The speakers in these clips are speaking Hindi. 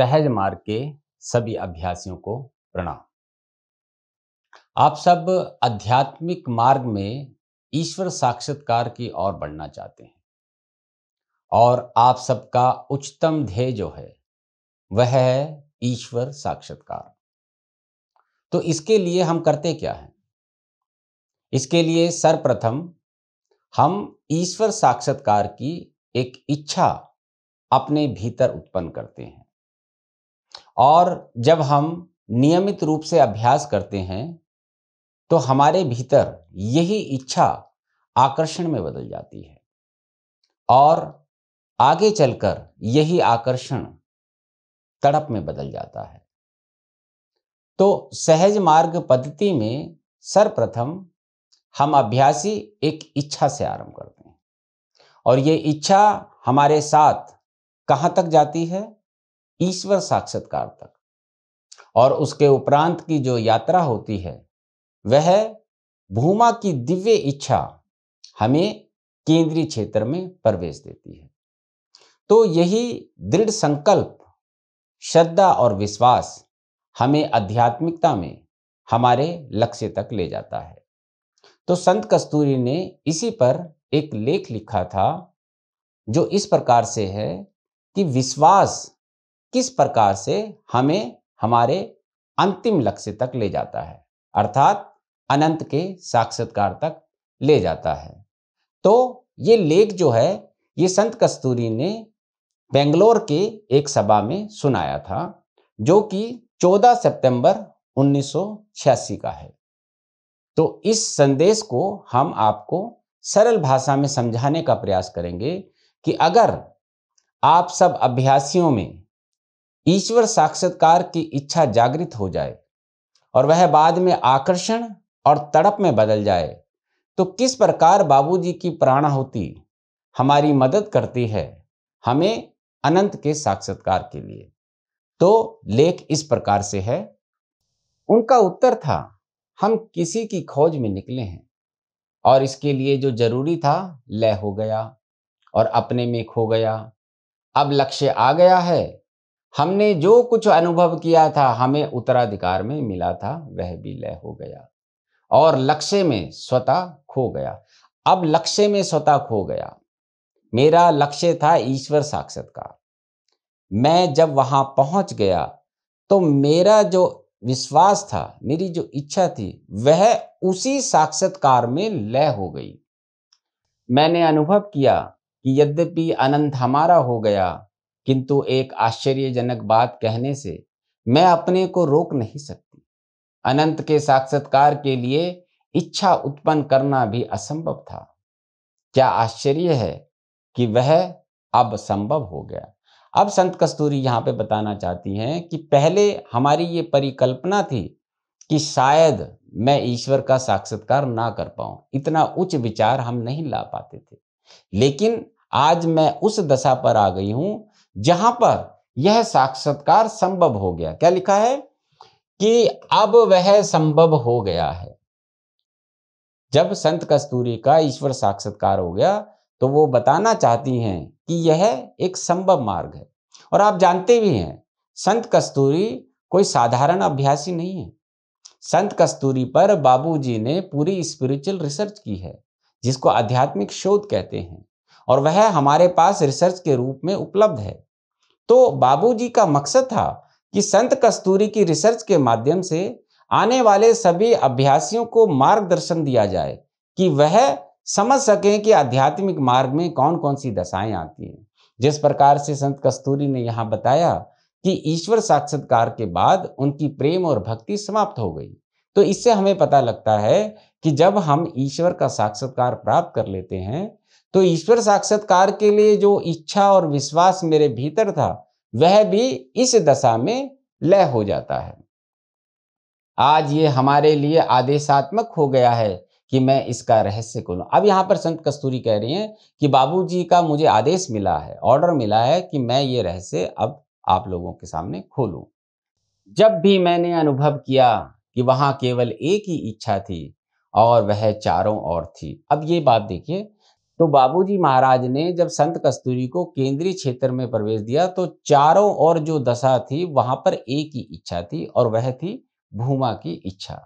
सहज मार्ग के सभी अभ्यासियों को प्रणाम। आप सब आध्यात्मिक मार्ग में ईश्वर साक्षात्कार की ओर बढ़ना चाहते हैं। और आप सबका उच्चतम ध्येय जो है, वह है ईश्वर साक्षात्कार। तो इसके लिए हम करते क्या हैं? इसके लिए सर्वप्रथम हम ईश्वर साक्षात्कार की एक इच्छा अपने भीतर उत्पन्न करते हैं। और जब हम नियमित रूप से अभ्यास करते हैं तो हमारे भीतर यही इच्छा आकर्षण में बदल जाती है। और आगे चलकर यही आकर्षण तड़प में बदल जाता है। तो सहज मार्ग पद्धति में सर्वप्रथम हम अभ्यासी एक इच्छा से आरंभ करते हैं। और ये इच्छा हमारे साथ कहाँ तक जाती है? ईश्वर साक्षात्कार तक। और उसके उपरांत की जो यात्रा होती है, वह भूमा की दिव्य इच्छा हमें केंद्रीय क्षेत्र में प्रवेश देती है। तो यही दृढ़ संकल्प, श्रद्धा और विश्वास हमें आध्यात्मिकता में हमारे लक्ष्य तक ले जाता है। तो संत कस्तूरी ने इसी पर एक लेख लिखा था, जो इस प्रकार से है कि विश्वास किस प्रकार से हमें हमारे अंतिम लक्ष्य तक ले जाता है? अर्थात अनंत के साक्षात्कार तक ले जाता है। तो ये लेख जो है, ये संत कस्तूरी ने बेंगलोर के एक सभा में सुनाया था, जो कि 14 सितंबर 1986 का है। तो इस संदेश को हम आपको सरल भाषा में समझाने का प्रयास करेंगे कि अगर आप सब अभ्यासियों में ईश्वर साक्षात्कार की इच्छा जागृत हो जाए और वह बाद में आकर्षण और तड़प में बदल जाए तो किस प्रकार बाबूजी की प्राणाहुति हमारी मदद करती है हमें अनंत के साक्षात्कार के लिए। तो लेख इस प्रकार से है। उनका उत्तर था, हम किसी की खोज में निकले हैं और इसके लिए जो ज़रूरी था, लय हो गया और अपने में खो गया। अब लक्ष्य आ गया है हमने जो कुछ अनुभव किया था, हमें उत्तराधिकार में मिला था, वह भी लय हो गया। और लक्ष्य में स्वतः खो गया। अब लक्ष्य में स्वतः खो गया। मेरा लक्ष्य था ईश्वर साक्षात्कार मैं जब वहाँ पहुँच गया तो मेरा जो विश्वास था, मेरी जो इच्छा थी, वह उसी साक्षात्कार में लय हो गई। मैंने अनुभव किया कि यद्यपि अनंत हमारा हो गया किंतु एक आश्चर्यजनक बात कहने से मैं अपने को रोक नहीं सकती। अनंत के साक्षात्कार के लिए इच्छा उत्पन्न करना भी असंभव था। क्या आश्चर्य है कि वह अब संभव हो गया। अब संत कस्तूरी यहाँ पे बताना चाहती हैं कि पहले हमारी ये परिकल्पना थी कि शायद मैं ईश्वर का साक्षात्कार ना कर पाऊँ। इतना उच्च विचार हम नहीं ला पाते थे। लेकिन आज मैं उस दशा पर आ गई हूँ जहाँ पर यह साक्षात्कार संभव हो गया। क्या लिखा है? कि अब वह संभव हो गया है। जब संत कस्तूरी का ईश्वर साक्षात्कार हो गया तो वो बताना चाहती हैं कि यह एक संभव मार्ग है। और आप जानते भी हैं, संत कस्तूरी कोई साधारण अभ्यासी नहीं है। संत कस्तूरी पर बाबूजी ने पूरी स्पिरिचुअल रिसर्च की है, जिसको आध्यात्मिक शोध कहते हैं। और वह हमारे पास रिसर्च के रूप में उपलब्ध है। तो बाबूजी का मकसद था कि संत कस्तूरी की रिसर्च के माध्यम से आने वाले सभी अभ्यासियों को मार्गदर्शन दिया जाए कि वह समझ सकें कि आध्यात्मिक मार्ग में कौन कौन सी दशाएँ आती हैं। जिस प्रकार से संत कस्तूरी ने यहाँ बताया कि ईश्वर साक्षात्कार के बाद उनकी प्रेम और भक्ति समाप्त हो गई। तो इससे हमें पता लगता है कि जब हम ईश्वर का साक्षात्कार प्राप्त कर लेते हैं तो ईश्वर साक्षात्कार के लिए जो इच्छा और विश्वास मेरे भीतर था, वह भी इस दशा में लय हो जाता है। आज ये हमारे लिए आदेशात्मक हो गया है कि मैं इसका रहस्य खोलूं। अब यहाँ पर संत कस्तूरी कह रही हैं कि बाबूजी का मुझे आदेश मिला है ऑर्डर मिला है कि मैं ये रहस्य अब आप लोगों के सामने खोलूं। जब भी मैंने अनुभव किया कि वहाँ केवल एक ही इच्छा थी और वह चारों ओर थी, अब ये बात देखिए तो बाबूजी महाराज ने जब संत कस्तूरी को केंद्रीय क्षेत्र में प्रवेश दिया तो चारों ओर जो दशा थी, वहाँ पर एक ही इच्छा थी और वह थी भूमा की इच्छा।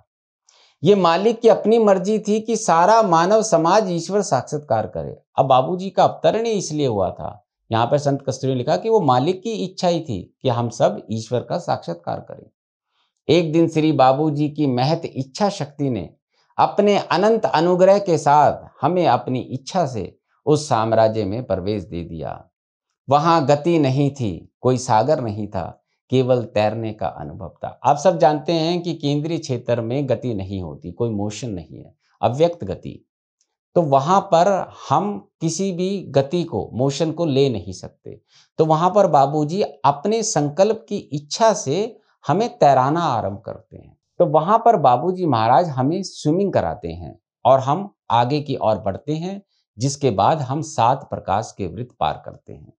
ये मालिक की अपनी मर्ज़ी थी कि सारा मानव समाज ईश्वर साक्षात्कार करे। अब बाबूजी का अवतरण ही इसलिए हुआ था। यहाँ पर संत कस्तूरी ने लिखा कि वो मालिक की इच्छा ही थी कि हम सब ईश्वर का साक्षात्कार करें। एक दिन श्री बाबूजी की महत इच्छा शक्ति ने अपने अनंत अनुग्रह के साथ हमें अपनी इच्छा से उस साम्राज्य में प्रवेश दे दिया। वहाँ गति नहीं थी, कोई सागर नहीं था, केवल तैरने का अनुभव था। आप सब जानते हैं कि केंद्रीय क्षेत्र में गति नहीं होती, कोई मोशन नहीं है, अव्यक्त गति। तो वहाँ पर हम किसी भी गति को, मोशन को ले नहीं सकते। तो वहाँ पर बाबूजी अपने संकल्प की इच्छा से हमें तैराना आरंभ करते हैं। तो वहाँ पर बाबूजी महाराज हमें स्विमिंग कराते हैं और हम आगे की ओर बढ़ते हैं, जिसके बाद हम सात प्रकाश के वृत्त पार करते हैं।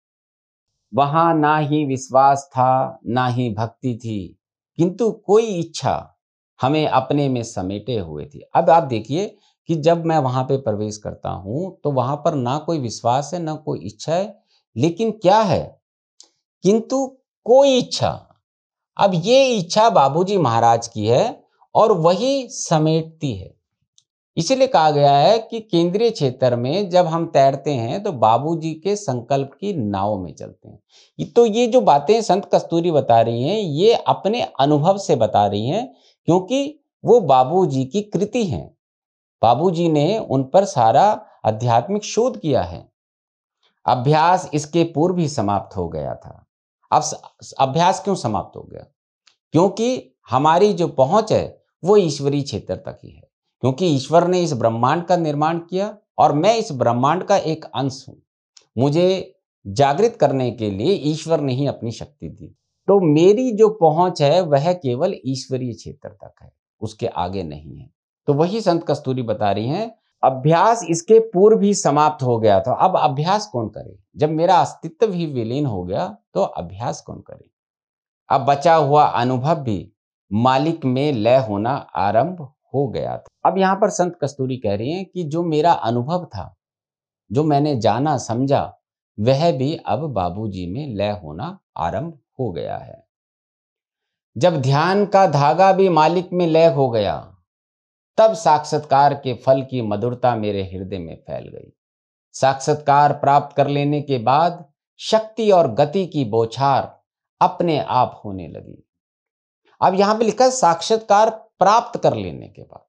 वहाँ ना ही विश्वास था, ना ही भक्ति थी, किंतु कोई इच्छा हमें अपने में समेटे हुए थी। अब आप देखिए कि जब मैं वहाँ पे प्रवेश करता हूँ तो वहाँ पर ना कोई विश्वास है, ना कोई इच्छा है, लेकिन क्या है? किंतु कोई इच्छा अब ये इच्छा बाबूजी महाराज की है और वही समेटती है। इसीलिए कहा गया है कि केंद्रीय क्षेत्र में जब हम तैरते हैं तो बाबूजी के संकल्प की नाव में चलते हैं। तो ये जो बातें संत कस्तूरी बता रही हैं, ये अपने अनुभव से बता रही हैं क्योंकि वो बाबूजी की कृति हैं। बाबूजी ने उन पर सारा आध्यात्मिक शोध किया है। अभ्यास इसके पूर्व ही समाप्त हो गया था। अब अभ्यास क्यों समाप्त हो गया? क्योंकि हमारी जो पहुँच है, वो ईश्वरीय क्षेत्र तक ही है। क्योंकि ईश्वर ने इस ब्रह्मांड का निर्माण किया और मैं इस ब्रह्मांड का एक अंश हूँ। मुझे जागृत करने के लिए ईश्वर ने ही अपनी शक्ति दी। तो मेरी जो पहुँच है, वह केवल ईश्वरीय क्षेत्र तक है, उसके आगे नहीं है। तो वही संत कस्तूरी बता रही हैं अभ्यास इसके पूर्व ही समाप्त हो गया था। अब अभ्यास कौन करे? जब मेरा अस्तित्व ही विलीन हो गया तो अभ्यास कौन करे? अब बचा हुआ अनुभव भी मालिक में लय होना आरंभ हो गया था। अब यहाँ पर संत कस्तूरी कह रही हैं कि जो मेरा अनुभव था, जो मैंने जाना, समझा, वह भी अब बाबूजी में लय होना आरंभ हो गया है। जब ध्यान का धागा भी मालिक में लय हो गया तब साक्षात्कार के फल की मधुरता मेरे हृदय में फैल गई। साक्षात्कार प्राप्त कर लेने के बाद शक्ति और गति की बौछार अपने आप होने लगी। अब यहाँ पे लिखा साक्षात्कार प्राप्त कर लेने के बाद।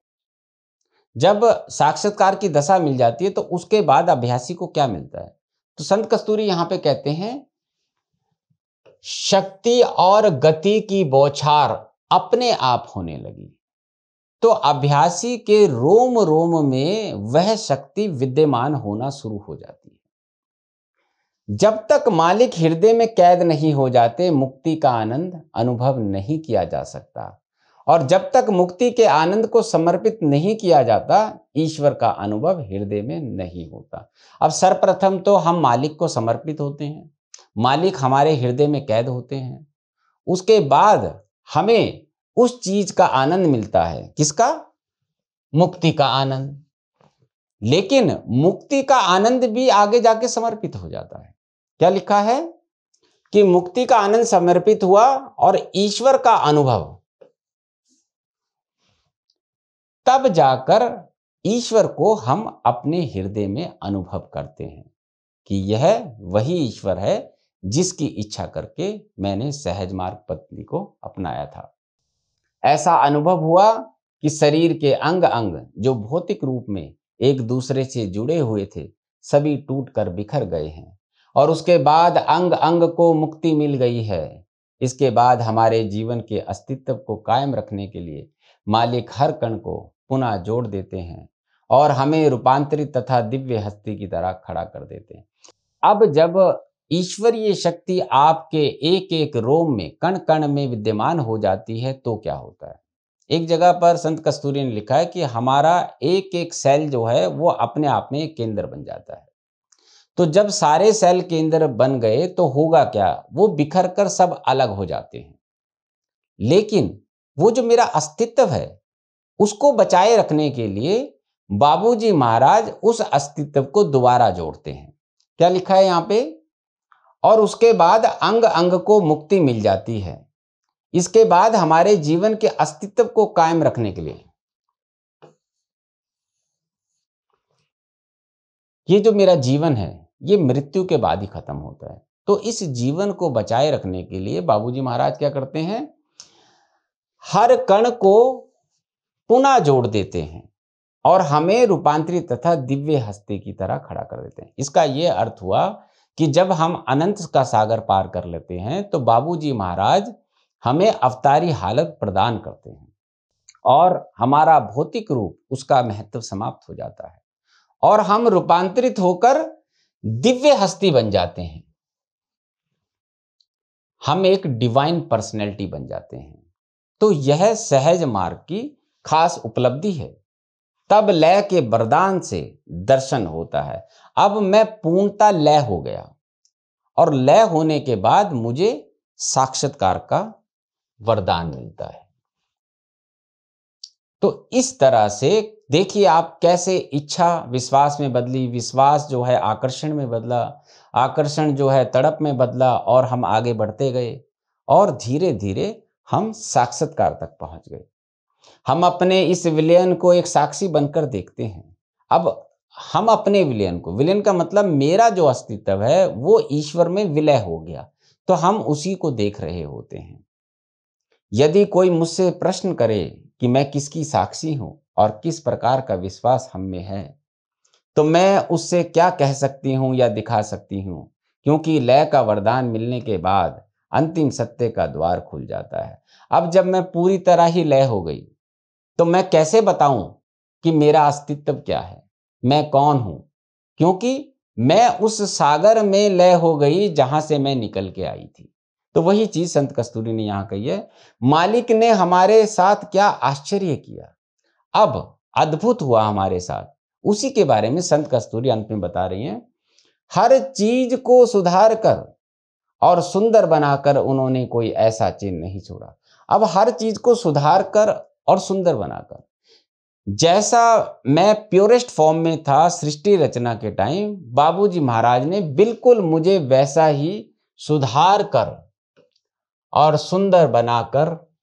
जब साक्षात्कार की दशा मिल जाती है तो उसके बाद अभ्यासी को क्या मिलता है? तो संत कस्तूरी यहाँ पे कहते हैं, शक्ति और गति की बौछार अपने आप होने लगी। तो अभ्यासी के रोम रोम में वह शक्ति विद्यमान होना शुरू हो जाती है। जब तक मालिक हृदय में कैद नहीं हो जाते, मुक्ति का आनंद अनुभव नहीं किया जा सकता। और जब तक मुक्ति के आनंद को समर्पित नहीं किया जाता, ईश्वर का अनुभव हृदय में नहीं होता। अब सर्वप्रथम तो हम मालिक को समर्पित होते हैं। मालिक हमारे हृदय में कैद होते हैं। उसके बाद हमें उस चीज़ का आनंद मिलता है। किसका? मुक्ति का आनंद। लेकिन मुक्ति का आनंद भी आगे जाके समर्पित हो जाता है। क्या लिखा है? कि मुक्ति का आनंद समर्पित हुआ और ईश्वर का अनुभव। तब जाकर ईश्वर को हम अपने हृदय में अनुभव करते हैं कि यह वही ईश्वर है जिसकी इच्छा करके मैंने सहज मार्ग पत्नी को अपनाया था। ऐसा अनुभव हुआ कि शरीर के अंग अंग जो भौतिक रूप में एक दूसरे से जुड़े हुए थे, सभी टूट कर बिखर गए हैं और उसके बाद अंग अंग को मुक्ति मिल गई है। इसके बाद हमारे जीवन के अस्तित्व को कायम रखने के लिए मालिक हर कण को पुनः जोड़ देते हैं और हमें रूपांतरित तथा दिव्य हस्ती की तरह खड़ा कर देते हैं। अब जब ईश्वरीय शक्ति आपके एक एक रोम में कण कण में विद्यमान हो जाती है तो क्या होता है? एक जगह पर संत कस्तूरी ने लिखा है कि हमारा एक एक सेल जो है, वो अपने आप में केंद्र बन जाता है। तो जब सारे सेल केंद्र बन गए तो होगा क्या? वो बिखर कर सब अलग हो जाते हैं। लेकिन वो जो मेरा अस्तित्व है, उसको बचाए रखने के लिए बाबूजी महाराज उस अस्तित्व को दोबारा जोड़ते हैं। क्या लिखा है यहाँ पे? और उसके बाद अंग अंग को मुक्ति मिल जाती है। इसके बाद हमारे जीवन के अस्तित्व को कायम रखने के लिए। ये जो मेरा जीवन है, ये मृत्यु के बाद ही खत्म होता है। तो इस जीवन को बचाए रखने के लिए बाबूजी महाराज क्या करते हैं, हर कण को पुनः जोड़ देते हैं और हमें रूपांतरित तथा दिव्य हस्ती की तरह खड़ा कर देते हैं। इसका यह अर्थ हुआ कि जब हम अनंत का सागर पार कर लेते हैं तो बाबूजी महाराज हमें अवतारी हालत प्रदान करते हैं और हमारा भौतिक रूप उसका महत्व समाप्त हो जाता है और हम रूपांतरित होकर दिव्य हस्ती बन जाते हैं। हम एक डिवाइन पर्सनैलिटी बन जाते हैं। तो यह सहज मार्ग की खास उपलब्धि है। तब लय के वरदान से दर्शन होता है। अब मैं पूर्णता लय हो गया और लय होने के बाद मुझे साक्षात्कार का वरदान मिलता है। तो इस तरह से देखिए आप कैसे इच्छा, विश्वास में बदली, विश्वास जो है आकर्षण में बदला, आकर्षण जो है तड़प में बदला और हम आगे बढ़ते गए और धीरे धीरे हम साक्षात्कार तक पहुँच गए। हम अपने इस विलयन को एक साक्षी बनकर देखते हैं। अब हम अपने विलयन को, विलयन का मतलब मेरा जो अस्तित्व है, वो ईश्वर में विलय हो गया तो हम उसी को देख रहे होते हैं। यदि कोई मुझसे प्रश्न करे कि मैं किसकी साक्षी हूँ और किस प्रकार का विश्वास हम में है तो मैं उससे क्या कह सकती हूँ या दिखा सकती हूँ? क्योंकि लय का वरदान मिलने के बाद अंतिम सत्य का द्वार खुल जाता है। अब जब मैं पूरी तरह ही लय हो गई तो मैं कैसे बताऊँ कि मेरा अस्तित्व क्या है? मैं कौन हूँ? क्योंकि मैं उस सागर में लय हो गई जहाँ से मैं निकल के आई थी। तो वही चीज़ संत कस्तूरी ने यहाँ कही है, मालिक ने हमारे साथ क्या आश्चर्य किया? अब अद्भुत हुआ हमारे साथ। उसी के बारे में संत कस्तूरी अंत में बता रही हैं, हर चीज़ को सुधार कर और सुंदर बनाकर उन्होंने कोई ऐसा चिन्ह नहीं छोड़ा। अब हर चीज़ को सुधार कर और सुंदर बनाकर। जैसा मैं प्योरेस्ट फॉर्म में था सृष्टि रचना के टाइम बाबूजी महाराज ने बिल्कुल मुझे वैसा ही सुधार कर और सुंदर बनाकर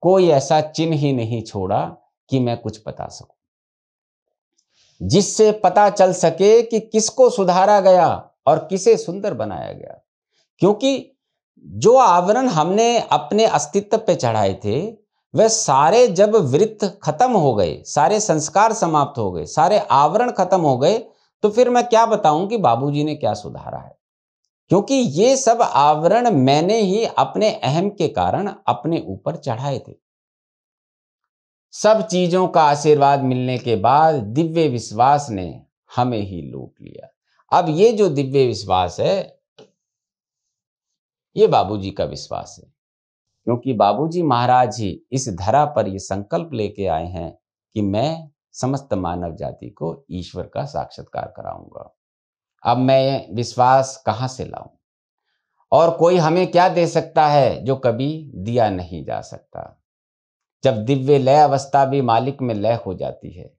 कोई ऐसा चिन्ह ही नहीं छोड़ा कि मैं कुछ बता सकूँ। जिससे पता चल सके कि किसको सुधारा गया और किसे सुंदर बनाया गया। क्योंकि जो आवरण हमने अपने अस्तित्व पे चढ़ाए थे वह सारे जब वृत्त खत्म हो गए, सारे संस्कार समाप्त हो गए, सारे आवरण खत्म हो गए तो फिर मैं क्या बताऊँ कि बाबूजी ने क्या सुधारा है? क्योंकि ये सब आवरण मैंने ही अपने अहम के कारण अपने ऊपर चढ़ाए थे। सब चीज़ों का आशीर्वाद मिलने के बाद दिव्य विश्वास ने हमें ही लूट लिया। अब ये जो दिव्य विश्वास है, ये बाबूजी का विश्वास है। क्योंकि बाबूजी महाराज ही इस धरा पर ये संकल्प लेके आए हैं कि मैं समस्त मानव जाति को ईश्वर का साक्षात्कार कराऊँगा। अब मैं विश्वास कहाँ से लाऊं? और कोई हमें क्या दे सकता है जो कभी दिया नहीं जा सकता? जब दिव्य लय अवस्था भी मालिक में लय हो जाती है,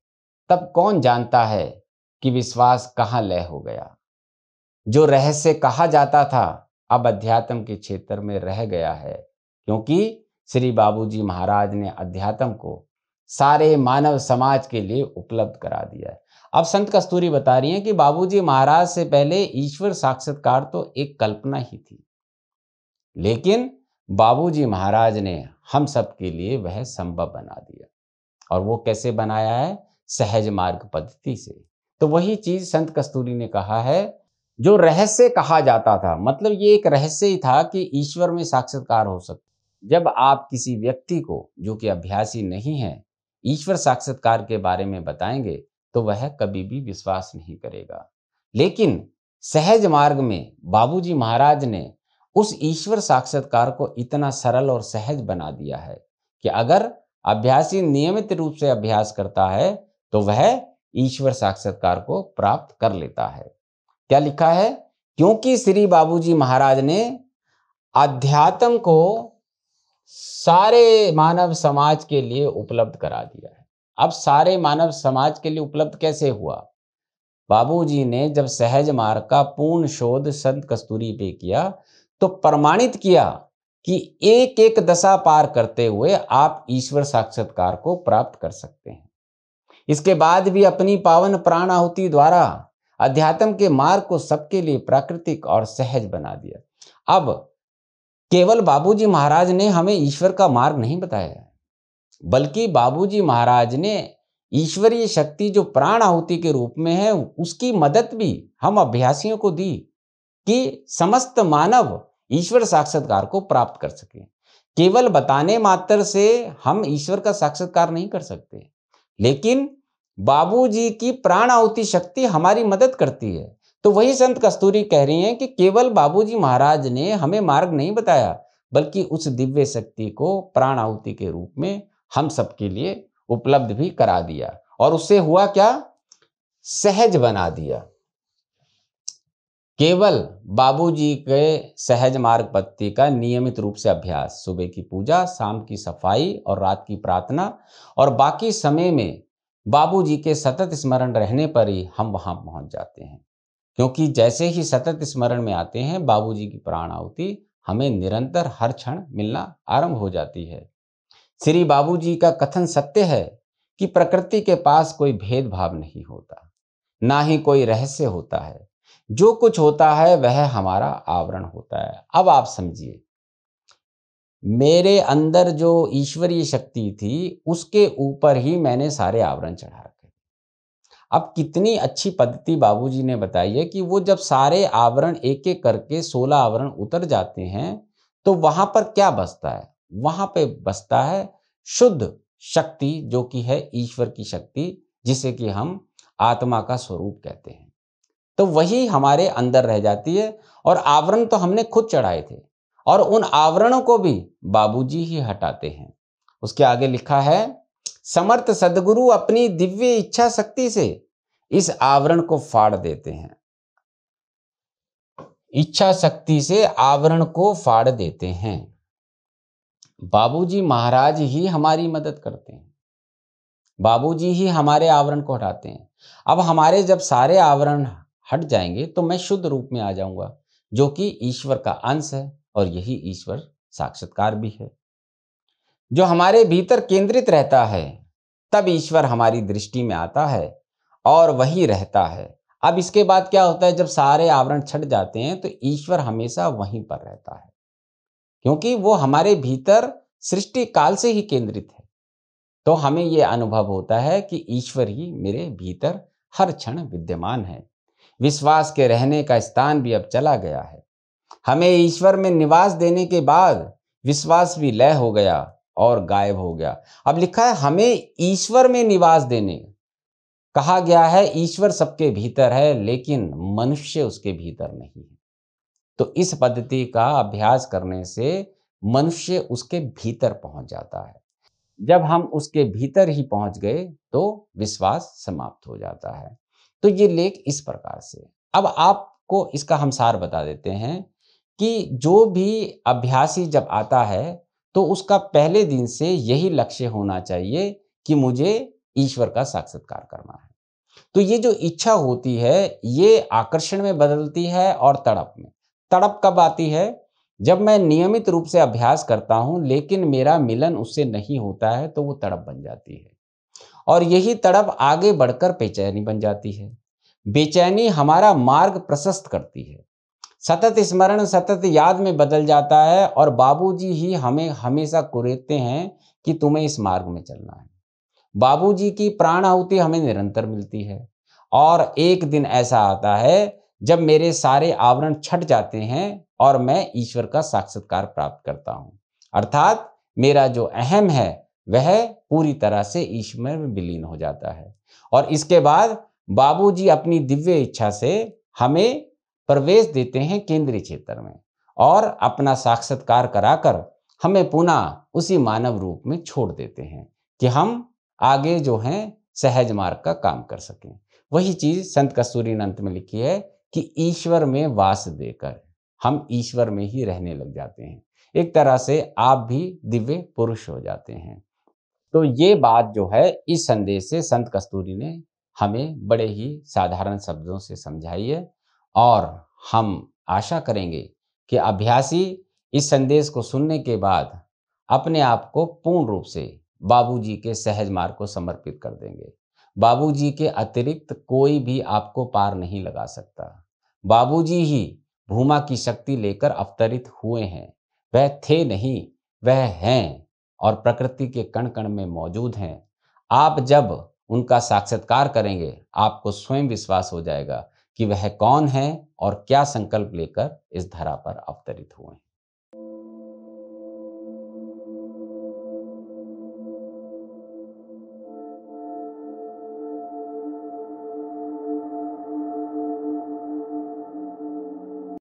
तब कौन जानता है कि विश्वास कहाँ लय हो गया? जो रहस्य कहा जाता था, अब अध्यात्म के क्षेत्र में रह गया है क्योंकि श्री बाबूजी महाराज ने अध्यात्म को सारे मानव समाज के लिए उपलब्ध करा दिया है। अब संत कस्तूरी बता रही हैं कि बाबूजी महाराज से पहले ईश्वर साक्षात्कार तो एक कल्पना ही थी। लेकिन बाबूजी महाराज ने हम सब के लिए वह संभव बना दिया और वो कैसे बनाया है? सहज मार्ग पद्धति से। तो वही चीज़ संत कस्तूरी ने कहा है, जो रहस्य कहा जाता था मतलब ये एक रहस्य ही था कि ईश्वर में साक्षात्कार हो सकता जब आप किसी व्यक्ति को, जो कि अभ्यासी नहीं है, ईश्वर साक्षात्कार के बारे में बताएँगे तो वह कभी भी विश्वास नहीं करेगा। लेकिन सहज मार्ग में बाबूजी महाराज ने उस ईश्वर साक्षात्कार को इतना सरल और सहज बना दिया है कि अगर अभ्यासी नियमित रूप से अभ्यास करता है तो वह ईश्वर साक्षात्कार को प्राप्त कर लेता है। क्या लिखा है? क्योंकि श्री बाबूजी महाराज ने अध्यात्म को सारे मानव समाज के लिए उपलब्ध करा दिया है। अब सारे मानव समाज के लिए उपलब्ध कैसे हुआ? बाबूजी ने जब सहज मार्ग का पूर्ण शोध संत कस्तूरी पे किया तो प्रमाणित किया कि एक एक दशा पार करते हुए आप ईश्वर साक्षात्कार को प्राप्त कर सकते हैं। इसके बाद भी अपनी पावन प्राण आहुति द्वारा अध्यात्म के मार्ग को सबके लिए प्राकृतिक और सहज बना दिया। अब केवल बाबूजी महाराज ने हमें ईश्वर का मार्ग नहीं बताया बल्कि बाबूजी महाराज ने ईश्वरीय शक्ति जो प्राण आहुति के रूप में है, उसकी मदद भी हम अभ्यासियों को दी कि समस्त मानव ईश्वर साक्षात्कार को प्राप्त कर सके। केवल बताने मात्र से हम ईश्वर का साक्षात्कार नहीं कर सकते, लेकिन बाबूजी की प्राण आहुति शक्ति हमारी मदद करती है। तो वही संत कस्तूरी कह रही हैं कि केवल बाबूजी महाराज ने हमें मार्ग नहीं बताया, बल्कि उस दिव्य शक्ति को प्राण आहुति के रूप में हम सबके लिए उपलब्ध भी करा दिया। और उससे हुआ क्या? सहज बना दिया। केवल बाबूजी के सहज मार्ग पत्ती का नियमित रूप से अभ्यास, सुबह की पूजा, शाम की सफ़ाई और रात की प्रार्थना और बाकी समय में बाबूजी के सतत स्मरण रहने पर ही हम वहाँ पहुँच जाते हैं। क्योंकि जैसे ही सतत स्मरण में आते हैं, बाबूजी की प्राण आहुति हमें निरंतर हर क्षण मिलना आरंभ हो जाती है। श्री बाबूजी का कथन सत्य है कि प्रकृति के पास कोई भेदभाव नहीं होता, ना ही कोई रहस्य होता है। जो कुछ होता है, वह हमारा आवरण होता है। अब आप समझिए। मेरे अंदर जो ईश्वरीय शक्ति थी, उसके ऊपर ही मैंने सारे आवरण चढ़ा अब कितनी अच्छी पद्धति बाबूजी ने बताई है कि वो जब सारे आवरण एक एक करके सोलह आवरण उतर जाते हैं तो वहाँ पर क्या बसता है? वहाँ पे बसता है शुद्ध शक्ति, जो कि है ईश्वर की शक्ति, जिसे कि हम आत्मा का स्वरूप कहते हैं। तो वही हमारे अंदर रह जाती है और आवरण तो हमने खुद चढ़ाए थे और उन आवरणों को भी बाबूजी ही हटाते हैं। उसके आगे लिखा है समर्थ सदगुरु अपनी दिव्य इच्छा शक्ति से इस आवरण को फाड़ देते हैं। इच्छा शक्ति से आवरण को फाड़ देते हैं। बाबूजी महाराज ही हमारी मदद करते हैं। बाबूजी ही हमारे आवरण को हटाते हैं। अब हमारे जब सारे आवरण हट जाएँगे तो मैं शुद्ध रूप में आ जाऊँगा, जो कि ईश्वर का अंश है और यही ईश्वर साक्षात्कार भी है। जो हमारे भीतर केंद्रित रहता है, तब ईश्वर हमारी दृष्टि में आता है और वही रहता है। अब इसके बाद क्या होता है, जब सारे आवरण छट जाते हैं तो ईश्वर हमेशा वहीं पर रहता है। क्योंकि वो हमारे भीतर सृष्टि काल से ही केंद्रित है। तो हमें ये अनुभव होता है कि ईश्वर ही मेरे भीतर हर क्षण विद्यमान है। विश्वास के रहने का स्थान भी अब चला गया है। हमें ईश्वर में निवास देने के बाद विश्वास भी लय हो गया और गायब हो गया। अब लिखा है, हमें ईश्वर में निवास देने। कहा गया है, ईश्वर सबके भीतर है, लेकिन मनुष्य उसके भीतर नहीं है। तो इस पद्धति का अभ्यास करने से मनुष्य उसके भीतर पहुँच जाता है। जब हम उसके भीतर ही पहुँच गए तो विश्वास समाप्त हो जाता है। तो ये लेख इस प्रकार से। अब आपको इसका हम सार बता देते हैं कि जो भी अभ्यासी जब आता है तो उसका पहले दिन से यही लक्ष्य होना चाहिए कि मुझे ईश्वर का साक्षात्कार करना है। तो ये जो इच्छा होती है, ये आकर्षण में बदलती है और तड़प में। तड़प कब आती है? जब मैं नियमित रूप से अभ्यास करता हूँ, लेकिन मेरा मिलन उससे नहीं होता है तो वो तड़प बन जाती है। और यही तड़प आगे बढ़कर बेचैनी बन जाती है। बेचैनी हमारा मार्ग प्रशस्त करती है। सतत स्मरण सतत याद में बदल जाता है और बाबूजी ही हमें हमेशा कुरेते हैं कि तुम्हें इस मार्ग में चलना है। बाबूजी की प्राण आहुति हमें निरंतर मिलती है और एक दिन ऐसा आता है जब मेरे सारे आवरण छट जाते हैं और मैं ईश्वर का साक्षात्कार प्राप्त करता हूँ। अर्थात मेरा जो अहम है वह पूरी तरह से ईश्वर में विलीन हो जाता है। और इसके बाद बाबूजी अपनी दिव्य इच्छा से हमें प्रवेश देते हैं केंद्रीय क्षेत्र में और अपना साक्षात्कार कराकर हमें पुनः उसी मानव रूप में छोड़ देते हैं कि हम आगे जो हैं, सहज मार्ग का काम कर सकें। वही चीज़ संत कस्तूरी अंत में लिखी है कि ईश्वर में वास देकर हम ईश्वर में ही रहने लग जाते हैं। एक तरह से आप भी दिव्य पुरुष हो जाते हैं। तो ये बात जो है, इस संदेश से संत कस्तूरी ने हमें बड़े ही साधारण शब्दों से समझाई है। और हम आशा करेंगे कि अभ्यासी इस संदेश को सुनने के बाद अपने आप को पूर्ण रूप से बाबूजी के सहज मार्ग को समर्पित कर देंगे। बाबूजी के अतिरिक्त कोई भी आपको पार नहीं लगा सकता। बाबूजी ही भूमा की शक्ति लेकर अवतरित हुए हैं। वह थे नहीं, वह हैं और प्रकृति के कण कण में मौजूद हैं। आप जब उनका साक्षात्कार करेंगे, आपको स्वयं विश्वास हो जाएगा कि वह कौन है और क्या संकल्प लेकर इस धरा पर अवतरित हुए हैं।